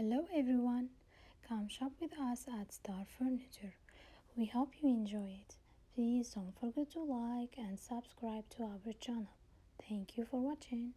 Hello everyone, come shop with us at Star Furniture. We hope you enjoy it. Please don't forget to like and subscribe to our channel. Thank you for watching.